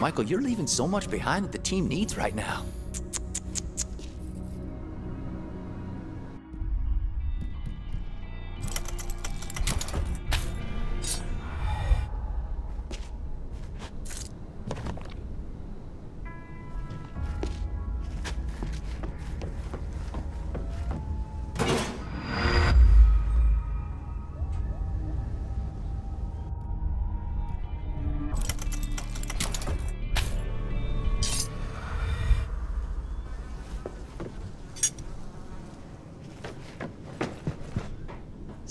Michael, you're leaving so much behind that the team needs right now.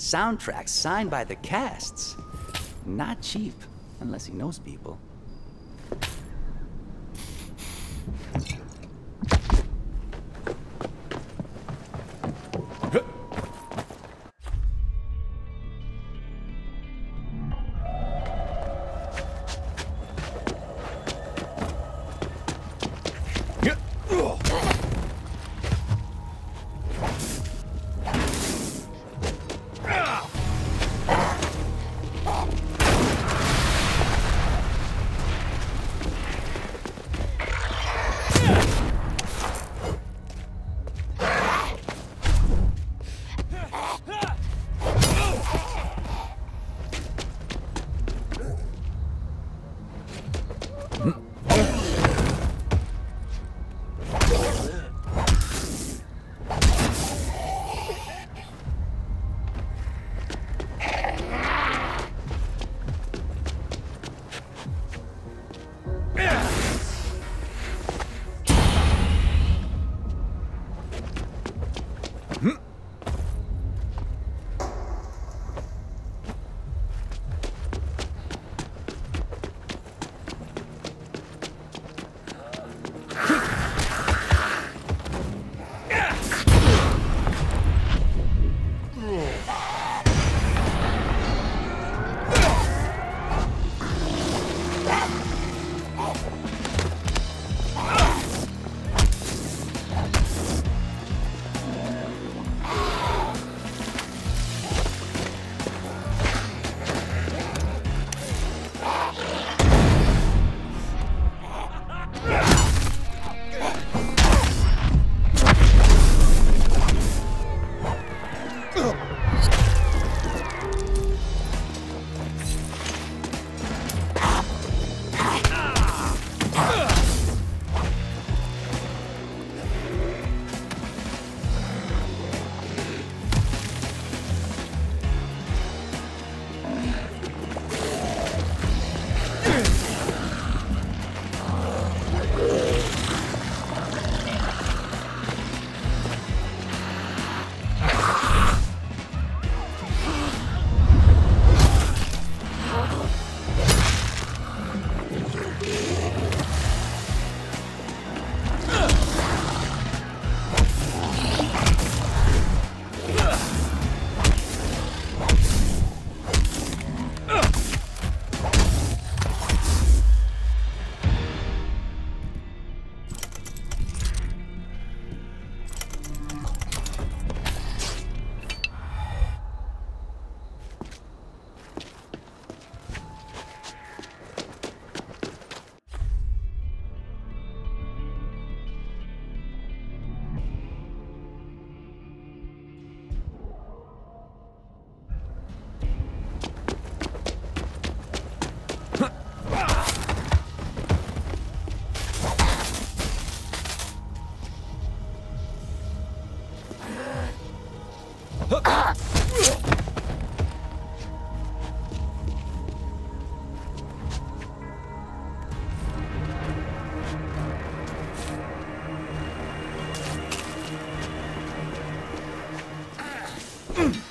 Soundtracks signed by the casts. Not cheap, unless he knows people. Mm.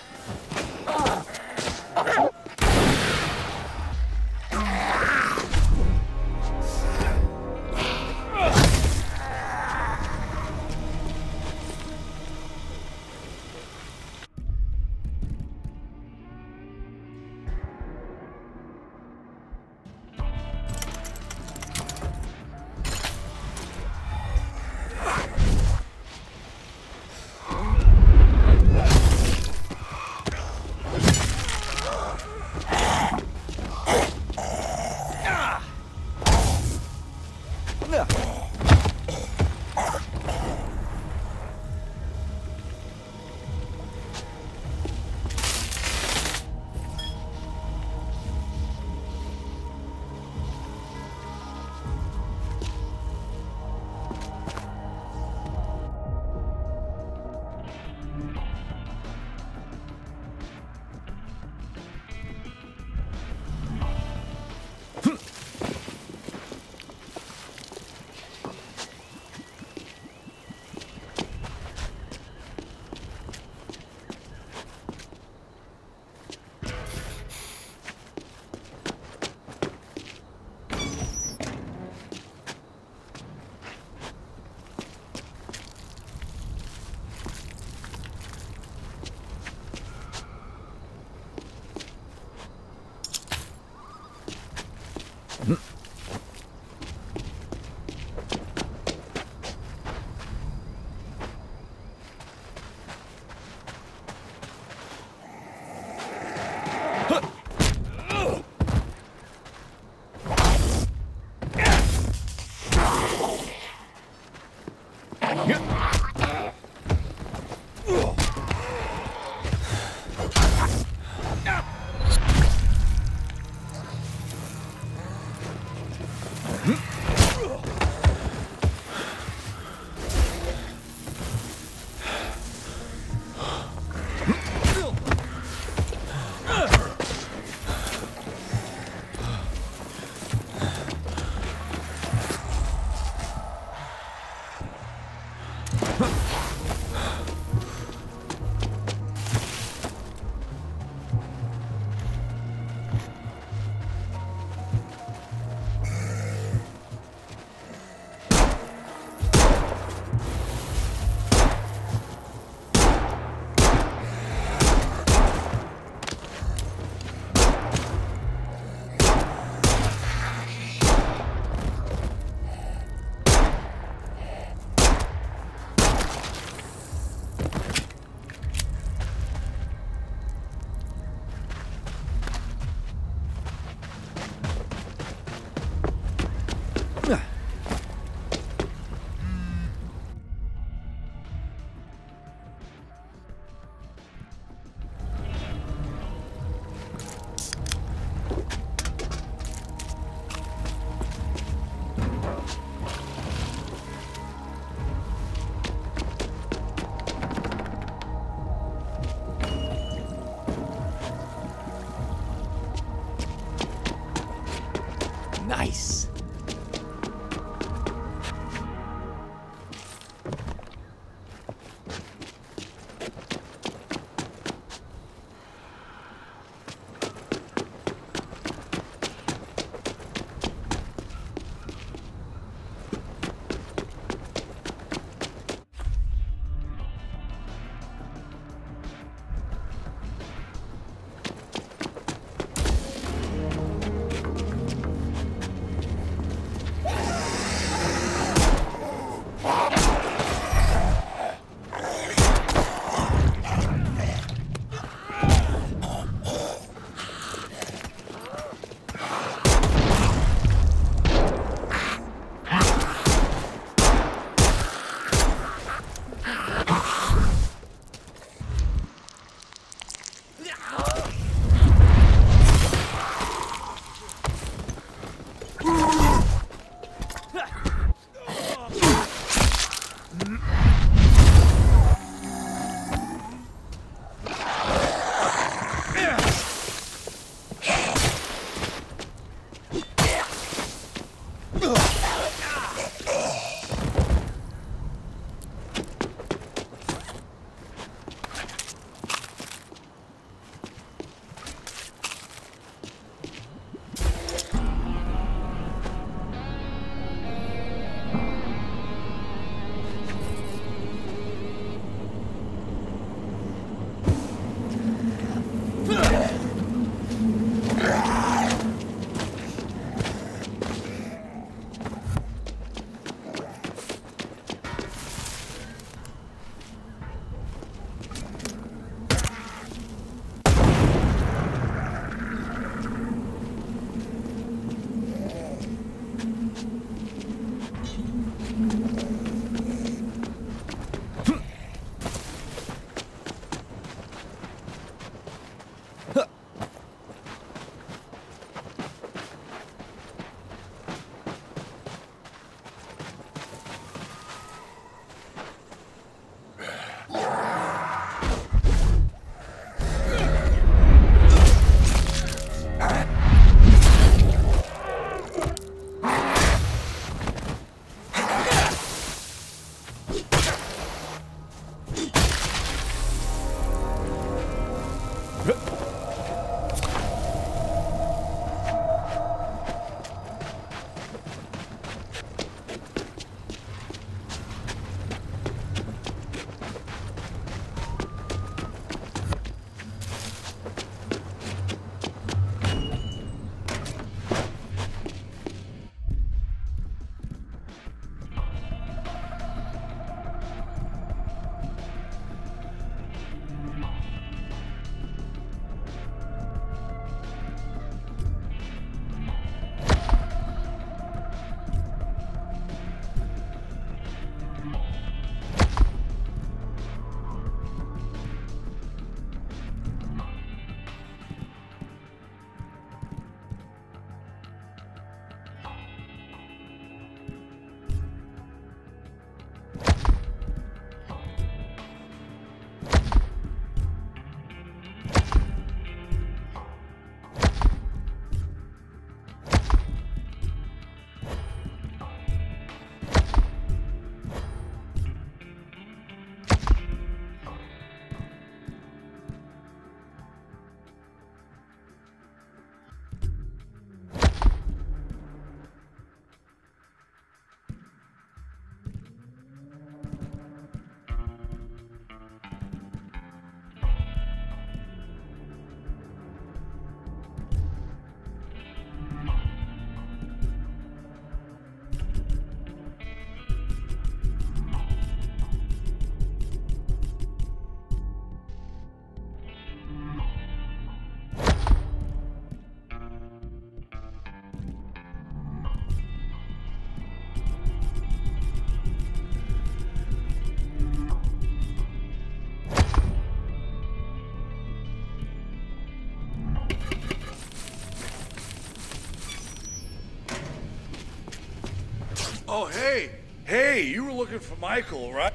Oh, hey. Hey, you were looking for Michael, right?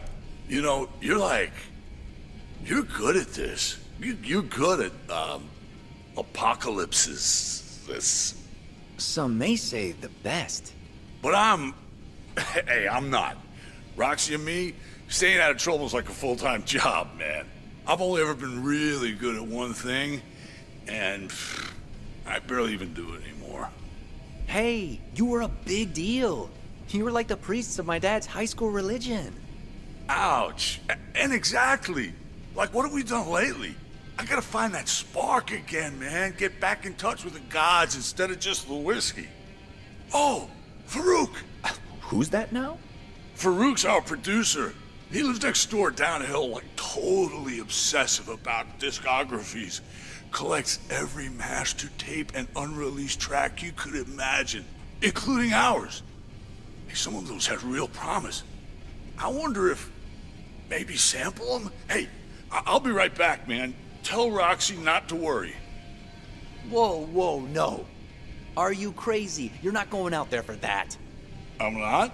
You know, you're like... You're good at this. You, you're good at, um... Apocalypses. This... Some may say the best. But I'm... Hey, I'm not. Roxy and me, staying out of trouble is like a full-time job, man. I've only ever been really good at one thing, and I barely even do it anymore. Hey, you were a big deal. You were like the priests of my dad's high school religion. Ouch. And exactly. Like, what have we done lately? I gotta find that spark again, man. Get back in touch with the gods instead of just the whiskey. Oh, Farouk! Who's that now? Farouk's our producer. He lives next door down the hill, like totally obsessive about discographies. Collects every master tape and unreleased track you could imagine, including ours. Some of those had real promise. I wonder if maybe sample them? Hey, I- I'll be right back, man. Tell Roxy not to worry. Whoa, whoa, no. Are you crazy? You're not going out there for that. I'm not?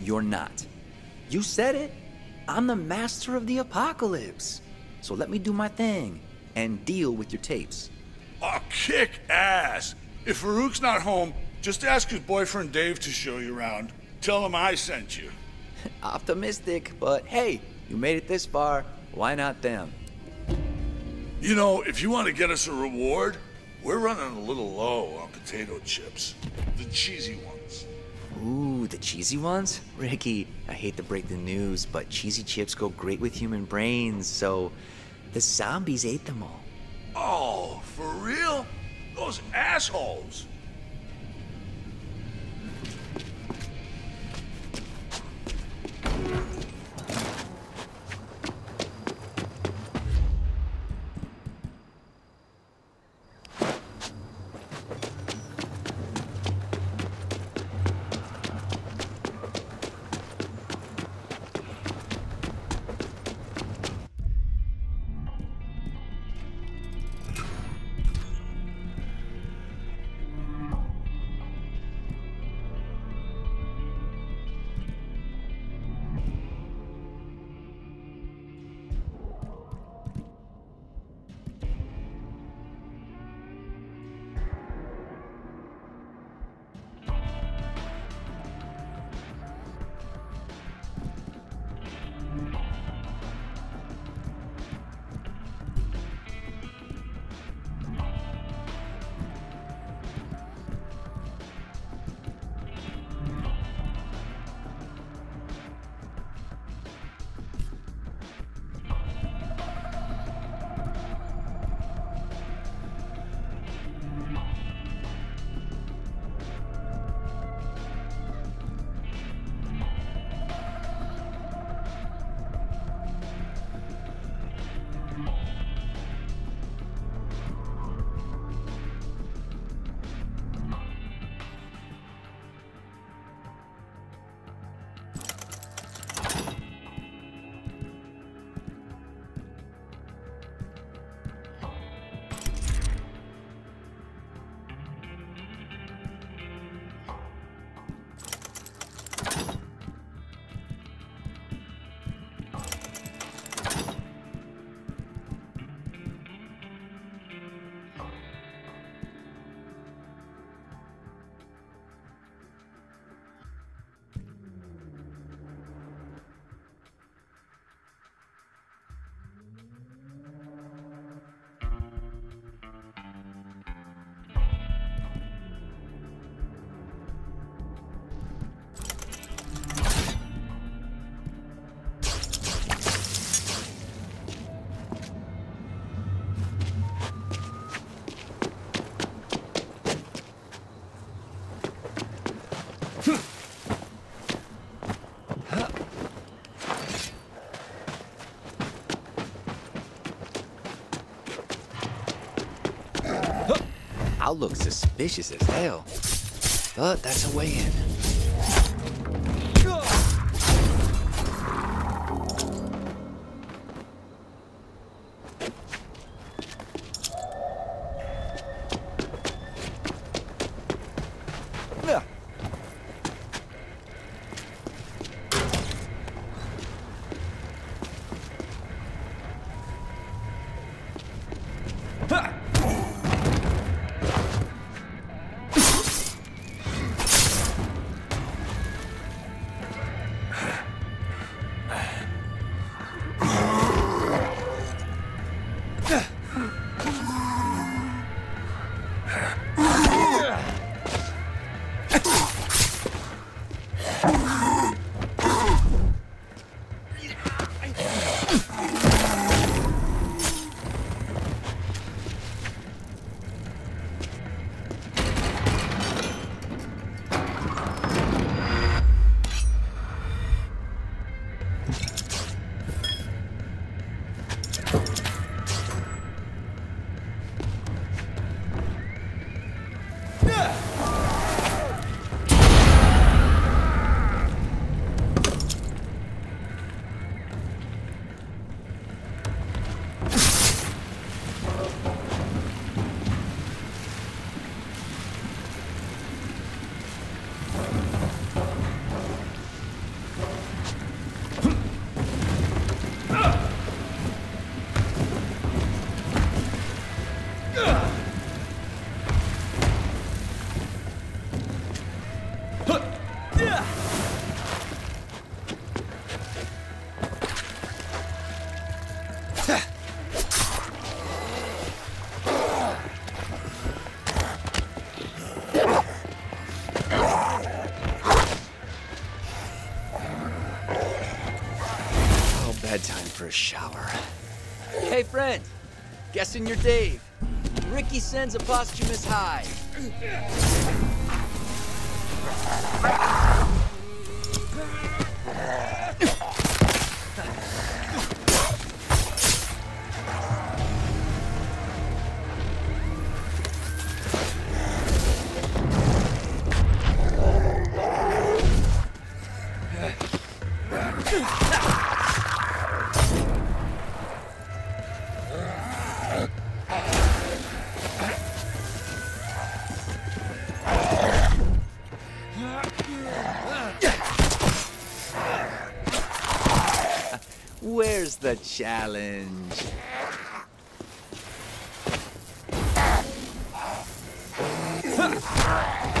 You're not. You said it. I'm the master of the apocalypse. So let me do my thing and deal with your tapes. Oh, kick ass. If Farouk's not home, just ask his boyfriend Dave to show you around. Tell him I sent you. Optimistic, but hey, you made it this far. Why not them? You know, if you want to get us a reward, we're running a little low on potato chips. The cheesy ones. Ooh, the cheesy ones? Ricky, I hate to break the news, but cheesy chips go great with human brains, so the zombies ate them all. Oh, for real? Those assholes. I'll look suspicious as hell. But that's a way in. For a shower. Hey, friend. Guessing you're Dave. Ricky sends a posthumous hi. Challenge?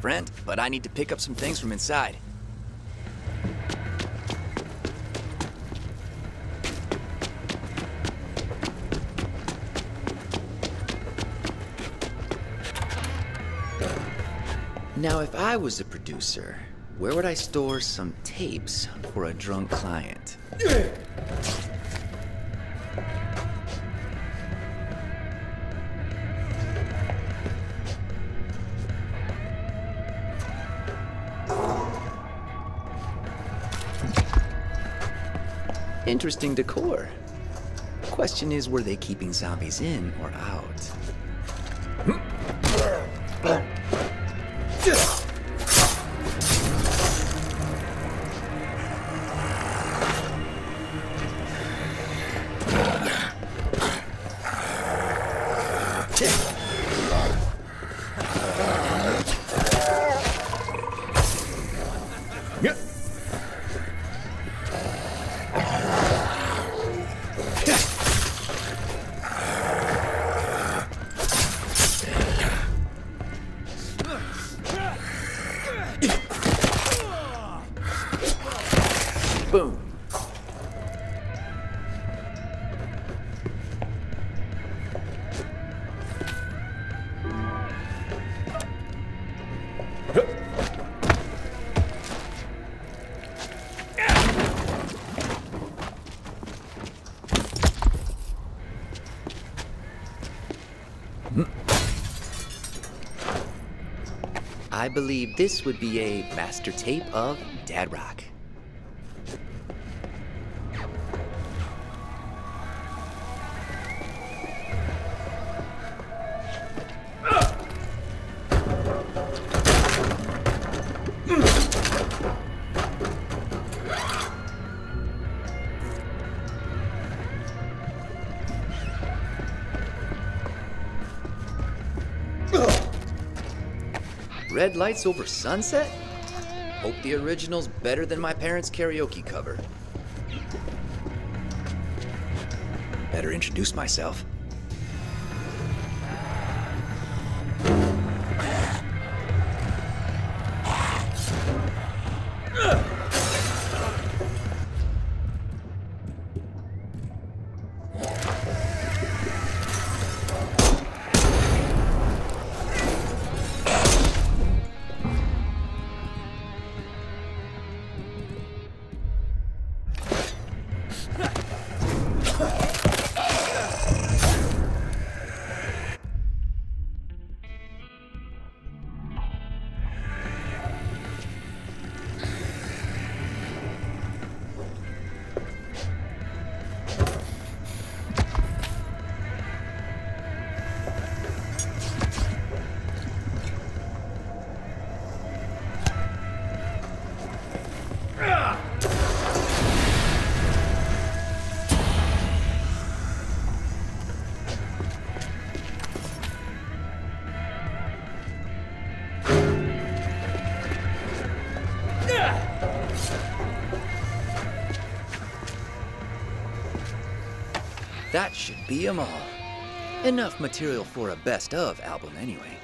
Brent, but I need to pick up some things from inside. Now, if I was a producer, where would I store some tapes for a drunk client? Interesting decor. Question is, were they keeping zombies in or out? I believe this would be a master tape of Dad Rock. Red lights over sunset? Hope the original's better than my parents' karaoke cover. Better introduce myself. Should be 'em all. Enough material for a best of album, anyway.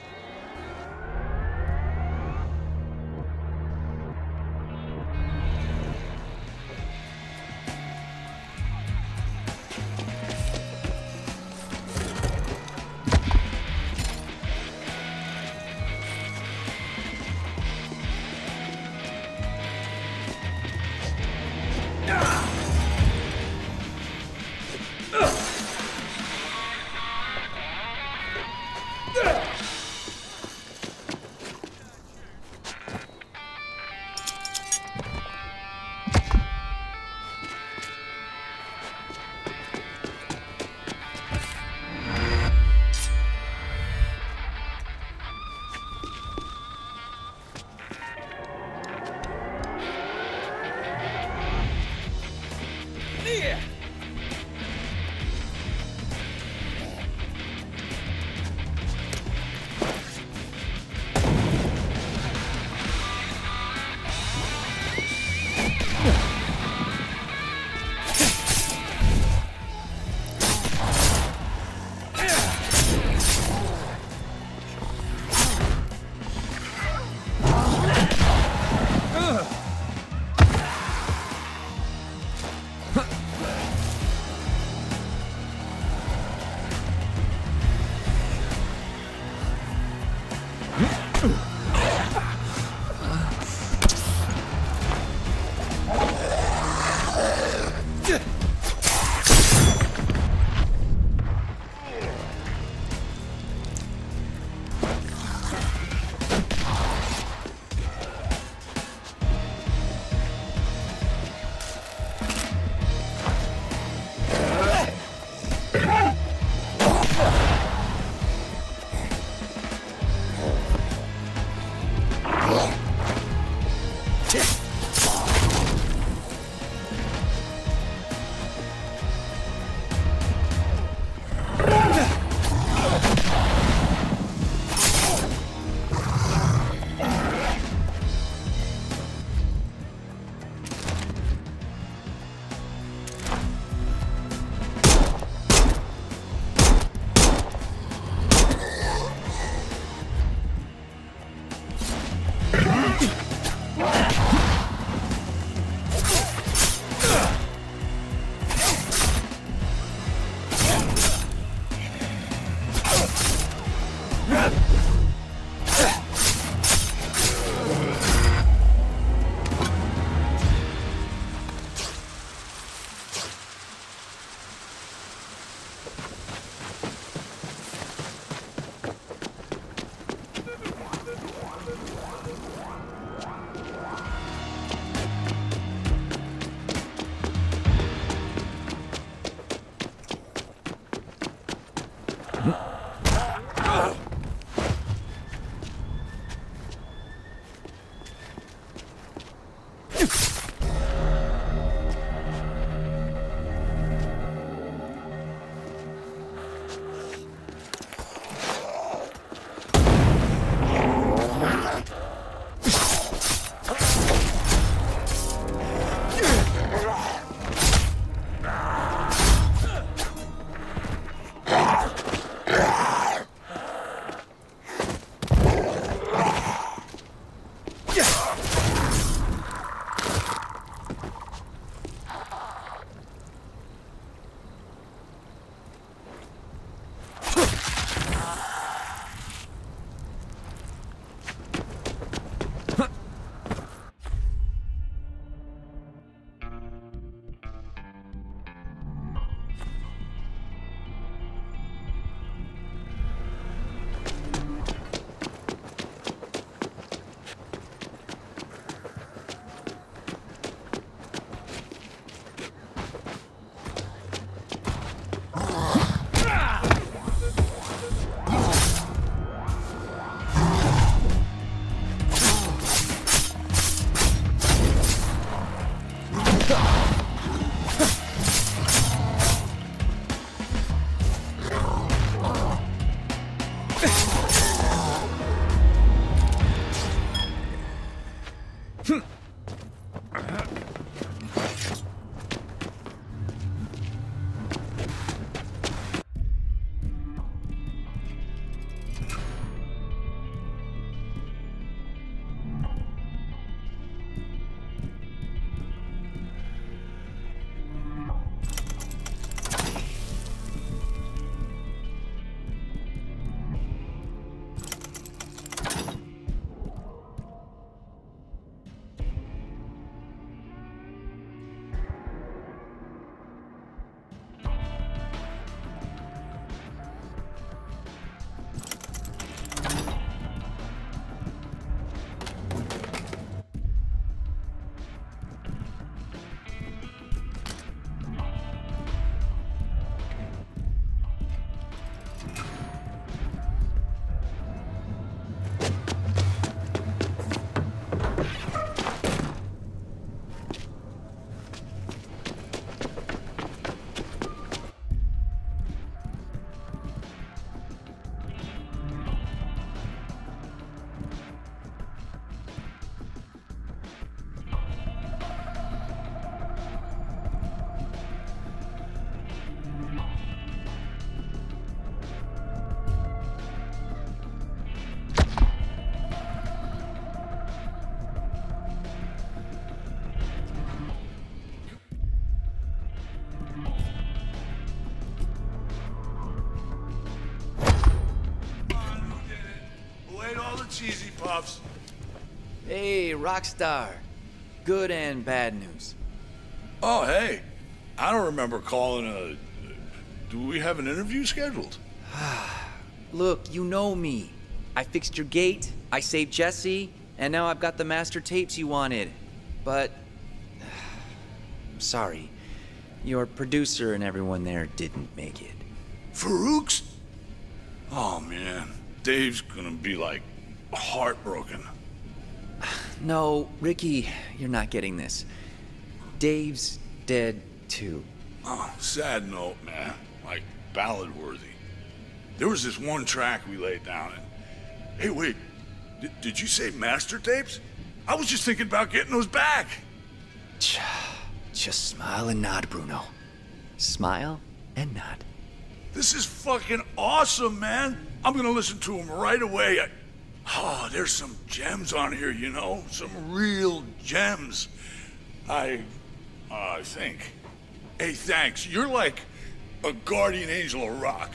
Hey, Rockstar. Good and bad news. Oh, hey. I don't remember calling a. Do we have an interview scheduled? Look, you know me. I fixed your gate, I saved Jesse, and now I've got the master tapes you wanted. But. I'm sorry. Your producer and everyone there didn't make it. Farouk's? Oh, man. Dave's gonna be like heartbroken. No, Ricky, you're not getting this. Dave's dead too. Oh, sad note, man. Like ballad worthy. There was this one track we laid down and. Hey, wait. D- did you say master tapes? I was just thinking about getting those back. Just smile and nod, Bruno. Smile and nod. This is fucking awesome, man. I'm gonna listen to them right away. I... Oh, there's some gems on here, you know? Some real gems. I. Uh, I think. Hey, thanks. You're like a guardian angel of rock.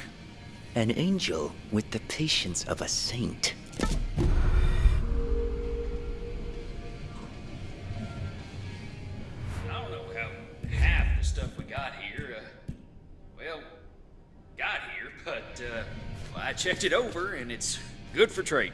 An angel with the patience of a saint. I don't know how half the stuff we got here, uh, well, got here, but uh, well, I checked it over and it's good for trading.